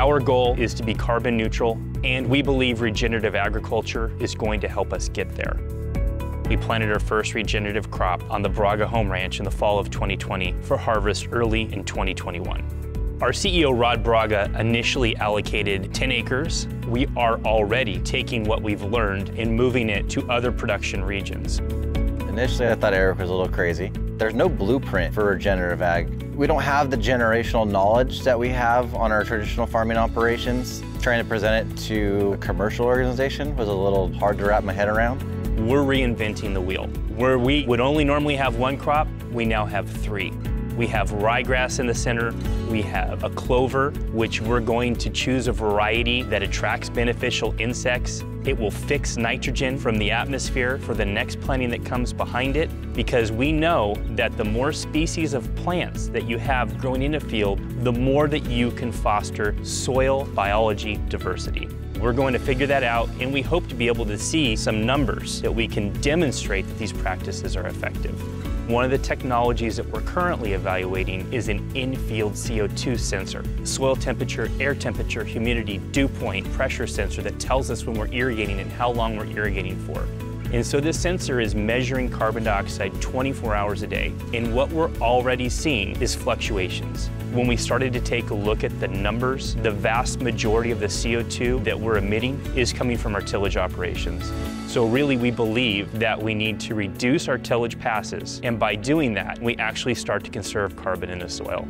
Our goal is to be carbon neutral, and we believe regenerative agriculture is going to help us get there. We planted our first regenerative crop on the Braga Home Ranch in the fall of 2020 for harvest early in 2021. Our CEO, Rod Braga, initially allocated 10 acres. We are already taking what we've learned and moving it to other production regions. Initially, I thought Eric was a little crazy. There's no blueprint for regenerative ag. We don't have the generational knowledge that we have on our traditional farming operations. Trying to present it to a commercial organization was a little hard to wrap my head around. We're reinventing the wheel. Where we would only normally have one crop, we now have three. We have ryegrass in the center. We have a clover, which we're going to choose a variety that attracts beneficial insects. It will fix nitrogen from the atmosphere for the next planting that comes behind it because we know that the more species of plants that you have growing in a field, the more that you can foster soil biology diversity. We're going to figure that out, and we hope to be able to see some numbers that we can demonstrate that these practices are effective. One of the technologies that we're currently evaluating is an in-field CO2 sensor. Soil temperature, air temperature, humidity, dew point, pressure sensor that tells us when we're irrigating and how long we're irrigating for. And so this sensor is measuring carbon dioxide 24 hours a day. And what we're already seeing is fluctuations. When we started to take a look at the numbers, the vast majority of the CO2 that we're emitting is coming from our tillage operations. So really we believe that we need to reduce our tillage passes. And by doing that, we actually start to conserve carbon in the soil.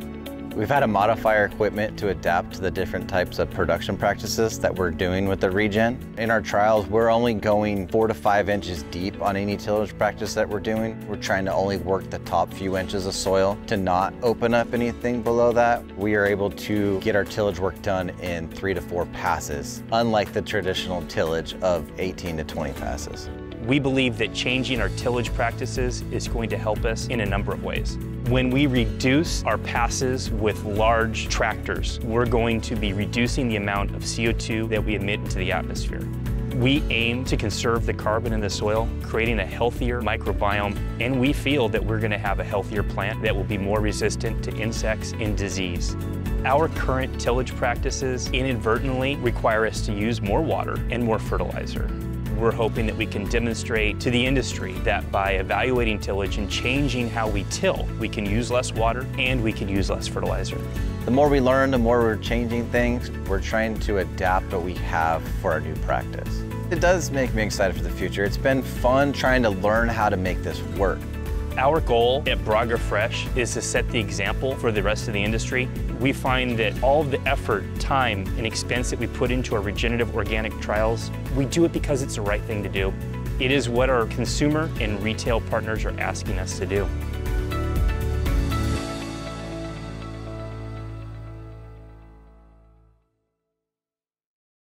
We've had to modify our equipment to adapt to the different types of production practices that we're doing with the regen. In our trials, we're only going four to five inches deep on any tillage practice that we're doing. We're trying to only work the top few inches of soil to not open up anything below that. We are able to get our tillage work done in three to four passes, unlike the traditional tillage of 18 to 20 passes. We believe that changing our tillage practices is going to help us in a number of ways. When we reduce our passes with large tractors, we're going to be reducing the amount of CO2 that we emit into the atmosphere. We aim to conserve the carbon in the soil, creating a healthier microbiome, and we feel that we're going to have a healthier plant that will be more resistant to insects and disease. Our current tillage practices inadvertently require us to use more water and more fertilizer. We're hoping that we can demonstrate to the industry that by evaluating tillage and changing how we till, we can use less water and we can use less fertilizer. The more we learn, the more we're changing things. We're trying to adapt what we have for our new practice. It does make me excited for the future. It's been fun trying to learn how to make this work. Our goal at Braga Fresh is to set the example for the rest of the industry. We find that all of the effort, time, and expense that we put into our regenerative organic trials, we do it because it's the right thing to do. It is what our consumer and retail partners are asking us to do.